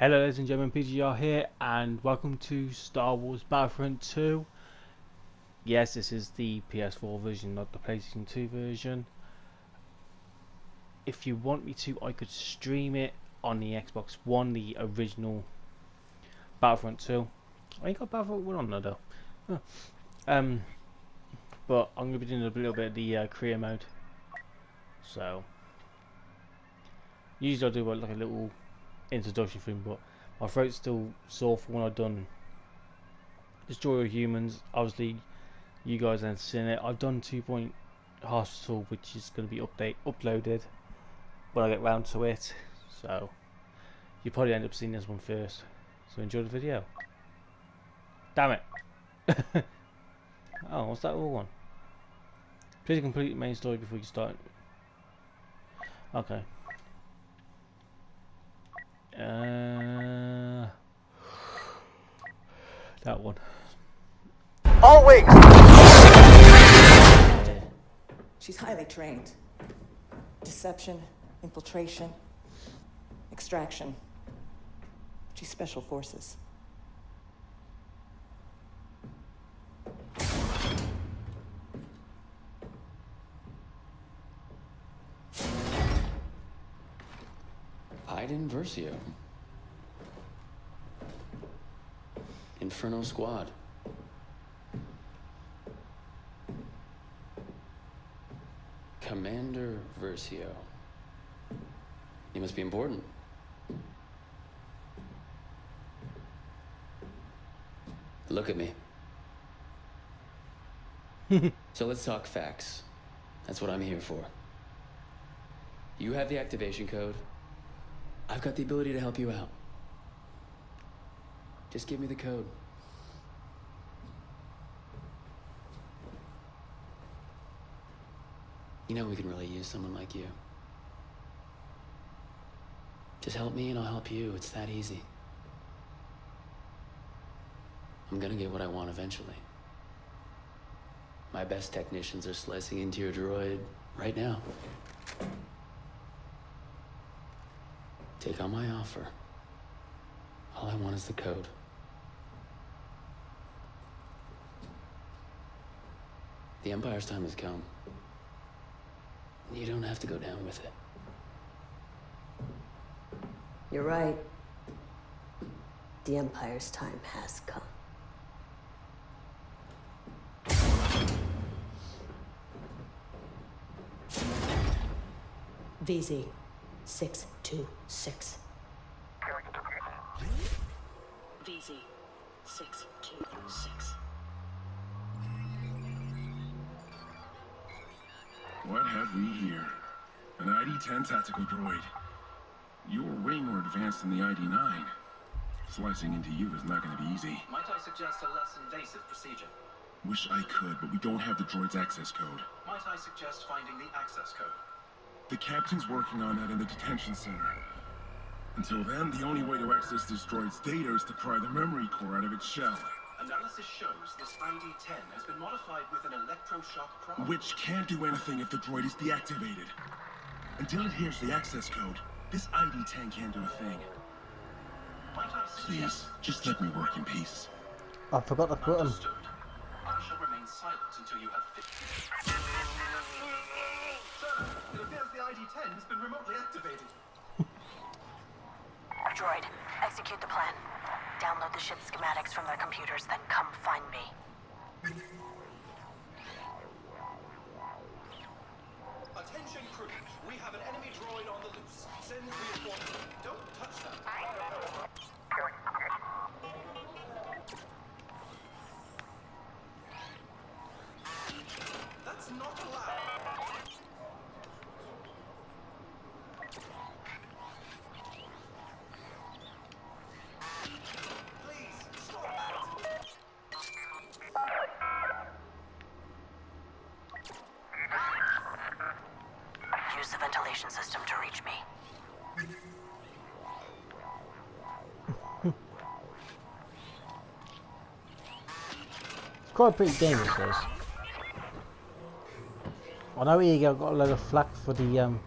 Hello ladies and gentlemen, PGR here and welcome to Star Wars Battlefront 2. Yes, this is the PS4 version, not the PlayStation 2 version. If you want me to, I could stream it on the Xbox One, the original Battlefront 2. I ain't got Battlefront 1 on there though. Huh. Um, but I'm going to be doing a little bit of the uh, career mode. So, usually I do like a little introduction thing, but my throat's still sore from when I've done Destroy All Humans. Obviously, you guys haven't seen it. I've done Two Point Hospital, which is going to be update uploaded when I get round to it. So, you probably end up seeing this one first. So enjoy the video. Damn it! oh, what's that all one? Please complete the main story before you start. Okay. Uh, that one. Always! She's highly trained. Deception, infiltration, extraction. She's special forces. Versio. Inferno Squad. Commander Versio. You must be important. Look at me. so let's talk facts. That's what I'm here for. You have the activation code. I've got the ability to help you out. Just give me the code. You know we can really use someone like you. Just help me and I'll help you. It's that easy. I'm gonna get what I want eventually. My best technicians are slicing into your droid right now. Take on my offer. All I want is the code. The Empire's time has come. You don't have to go down with it. You're right. The Empire's time has come. VZ 626. VZ 626. What have we here? An ID-10 tactical droid. You're way more advanced than the ID-9. Slicing into you is not going to be easy. Might I suggest a less invasive procedure? Wish I could, but we don't have the droid's access code. Might I suggest finding the access code? The captain's working on that in the detention center. Until then, the only way to access this droid's data is to pry the memory core out of its shell. Analysis shows this ID-10 has been modified with an electroshock prop. Which can't do anything if the droid is deactivated. Until it hears the access code, this ID-10 can't do a thing. Please, just let me work in peace. I forgot the button. Understood. I shall remain silent until you have fixed... ID-10 has been remotely activated. Droid, execute the plan. Download the ship's schematics from their computers, then come find me. Attention crew, we have an enemy droid on the loose. Send reinforcements. Don't touch that. That's not allowed. It's a pretty dangerous, this. is. I know EA got a load of flack for the um,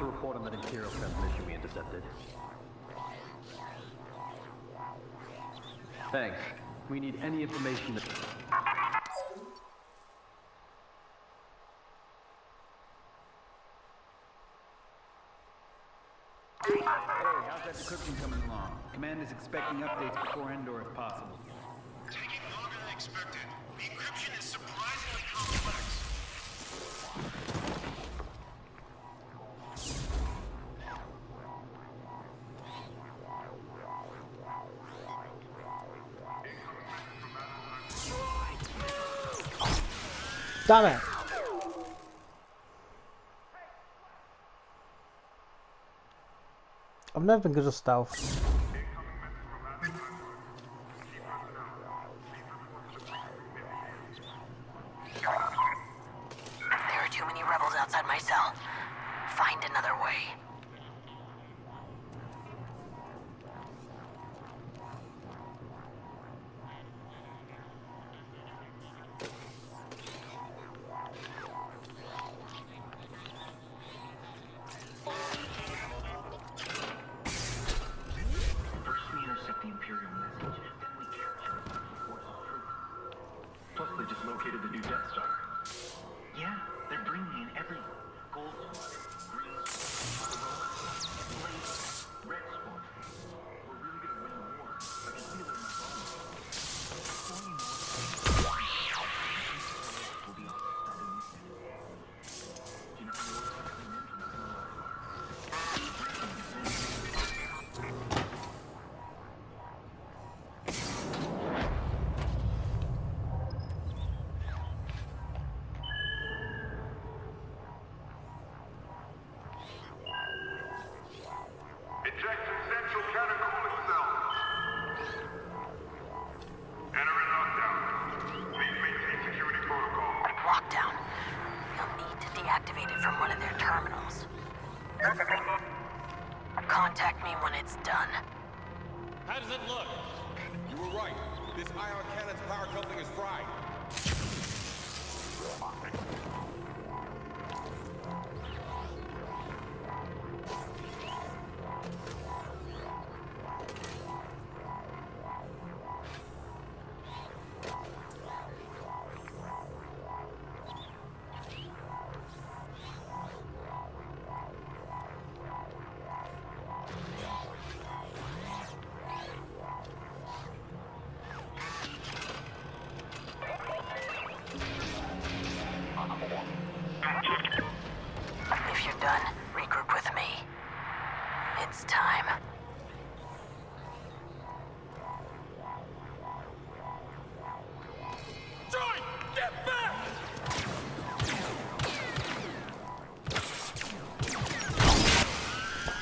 A report on that Imperial transmission we intercepted. Thanks. We need any information that... Hey, how's that decryption coming along? Command is expecting updates before Endor if possible. Taking longer than expected. The encryption is surprisingly Damn it! I've never been good at stealth. Located the new Death Star.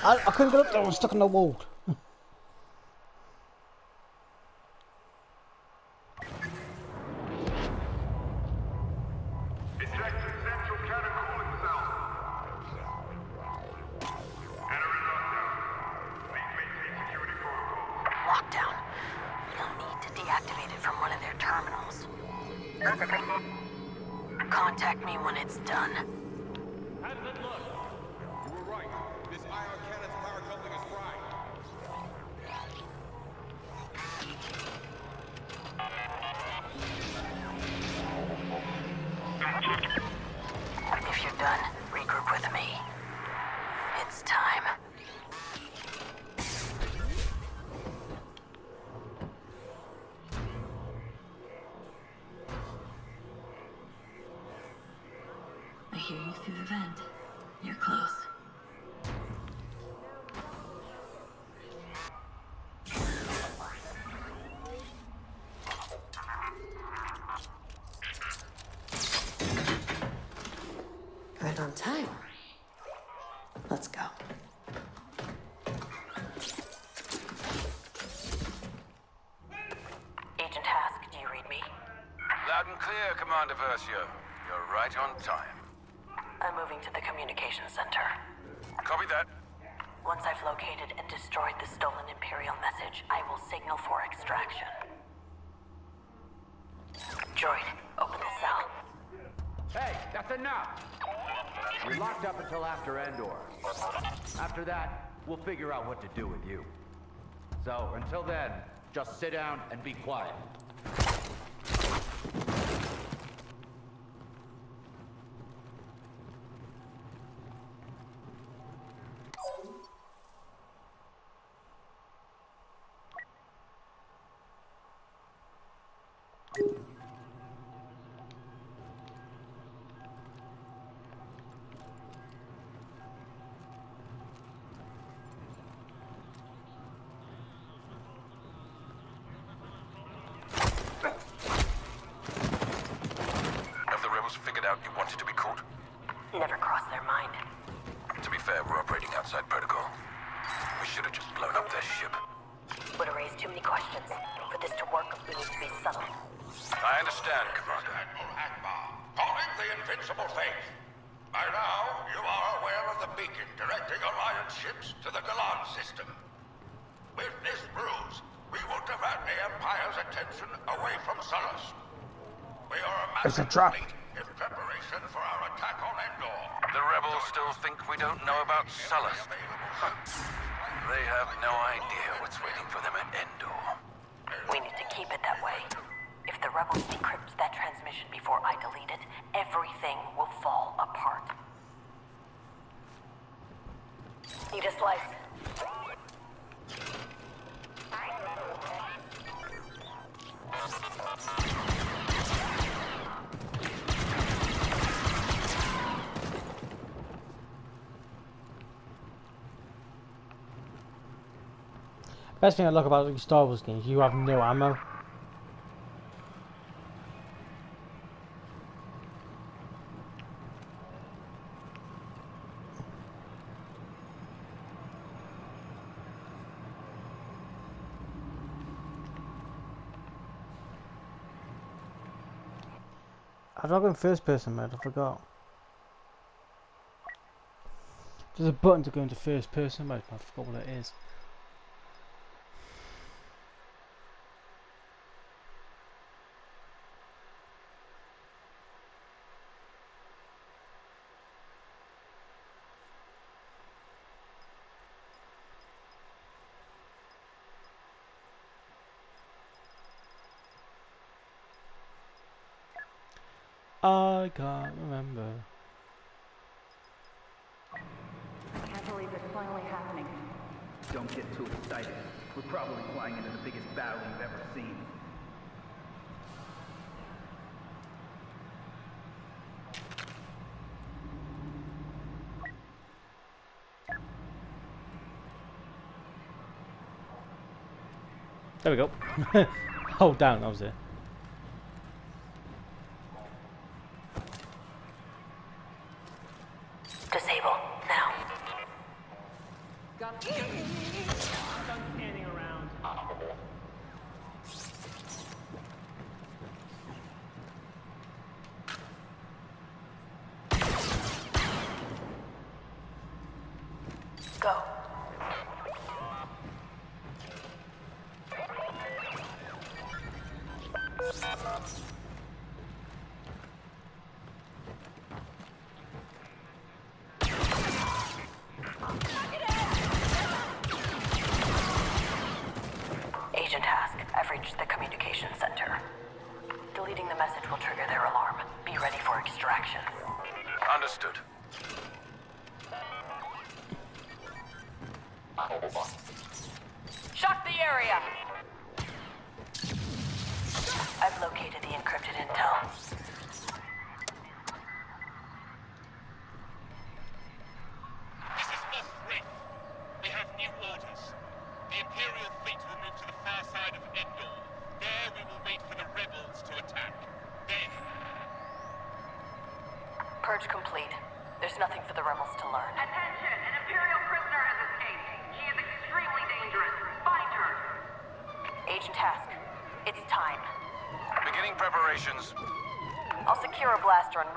I, I couldn't get up there, I was stuck in the wall. Ejecting central cannon cooling cell. Hear you through the vent. You're close. Right on time. Let's go. Agent Hask, do you read me? Loud and clear, Commander Versio. You're right on time. I'm moving to the communications center. Copy that. Once I've located and destroyed the stolen Imperial message, I will signal for extraction. Droid, open the cell. Hey, that's enough! You're locked up until after Endor. After that, we'll figure out what to do with you. So, until then, just sit down and be quiet. Never crossed their mind. To be fair, we're operating outside protocol. We should have just blown up their ship. Would have raised too many questions. For this to work, we need to be subtle. I understand, Commander. Calling the Invincible Faith. By now, you are aware of the beacon directing Alliance ships to the Galan system. With this ruse, we will divert the Empire's attention away from Sullust. We are a It's a massive trap. Fleet for our attack on Endor. The rebels still think we don't know about Sullust. They have no idea what's waiting for them at Endor. We need to keep it that way. If the rebels decrypt that transmission before I delete it, everything will fall apart. Need a slice? Best thing I like about Star Wars games, you have no ammo. I've not gone first person mode, I forgot. There's a button to go into first person mode, I forgot what it is. I can't remember. Can't believe it's finally happening. Don't get too excited. We're probably flying into the biggest battle you've ever seen. There we go. Hold down, that was it. Go.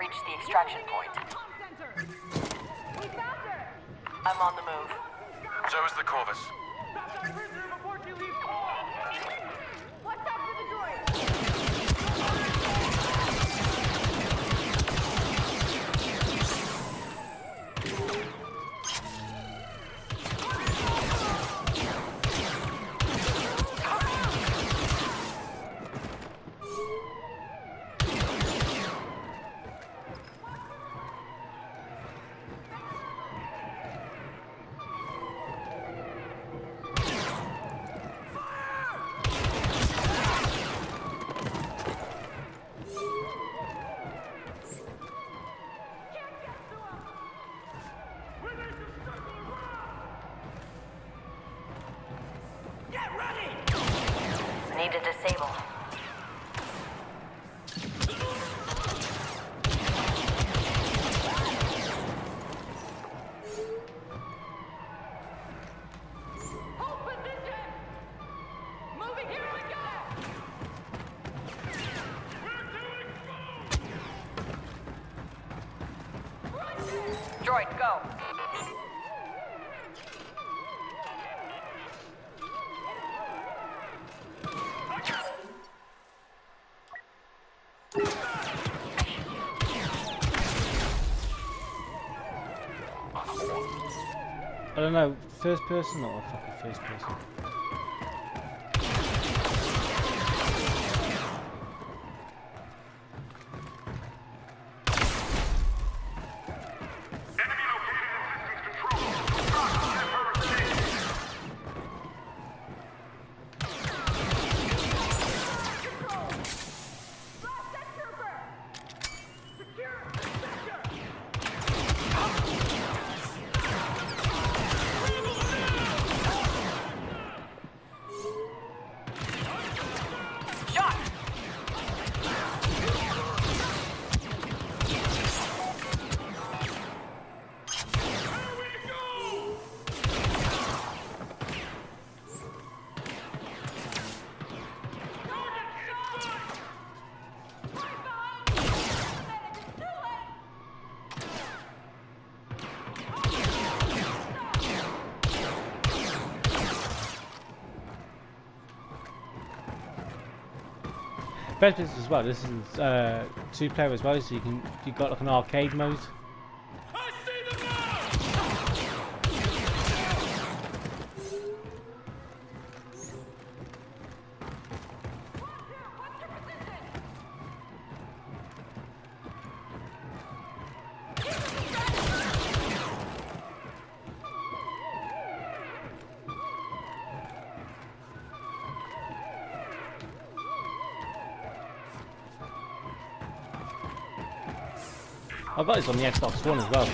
Reach the extraction point. I'm on the move. So is the Corvus. Droid, go. I don't know, first person or fucking first person? Best as well. This is uh, two player as well, so you can you got like an arcade mode. I've got this on the Xbox One as well.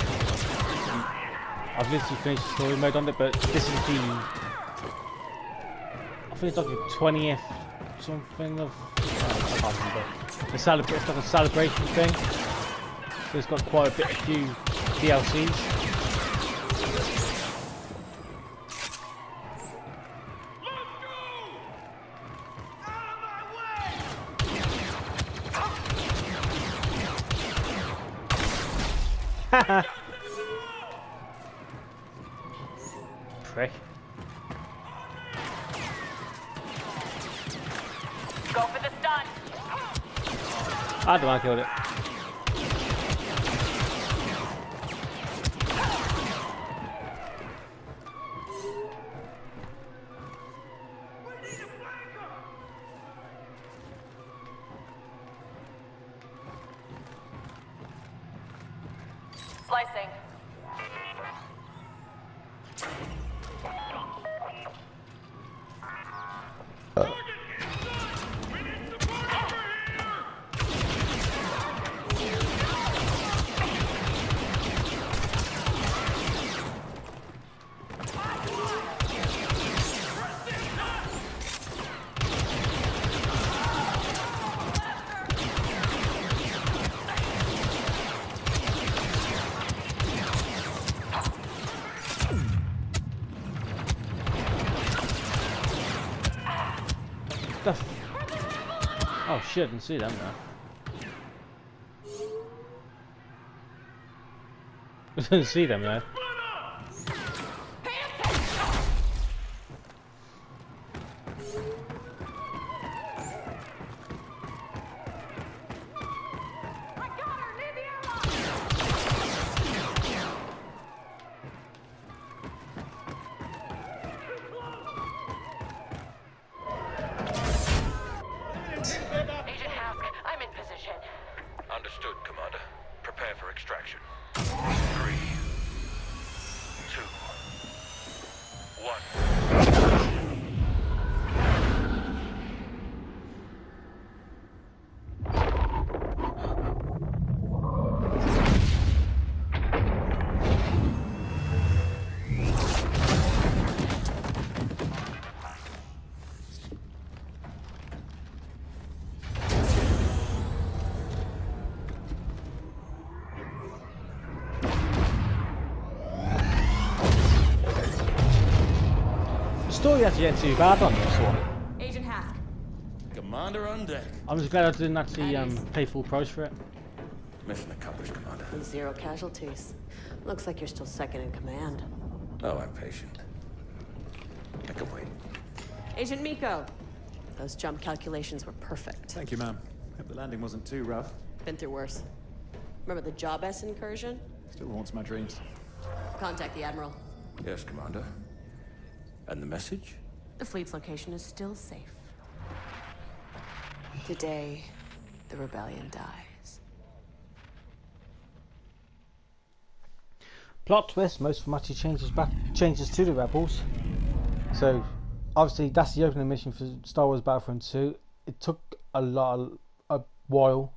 I've literally finished the story mode on it, but this is the I think it's like the 20th something of I can't remember. The celebra it's like a celebration thing. So it's got quite a bit a few DLCs. Prick. Go for the stun. I don't want to kill it. Shit, I didn't see them now. I didn't see them there. The story actually ain't too bad on this. Agent Hask. Commander on deck. I'm just glad I didn't actually um, pay full price for it. Mission accomplished, Commander. Zero casualties. Looks like you're still second in command. Oh, I'm patient. I can wait. Agent Meeko, those jump calculations were perfect. Thank you, ma'am. Hope the landing wasn't too rough. Been through worse. Remember the Job S incursion? Still haunts my dreams. Contact the Admiral. Yes, Commander. And the message? The fleet's location is still safe. Today, the rebellion dies. Plot twist: Most Fumati changes back changes to the rebels. So, obviously, that's the opening mission for Star Wars Battlefront 2. It took a lot, a while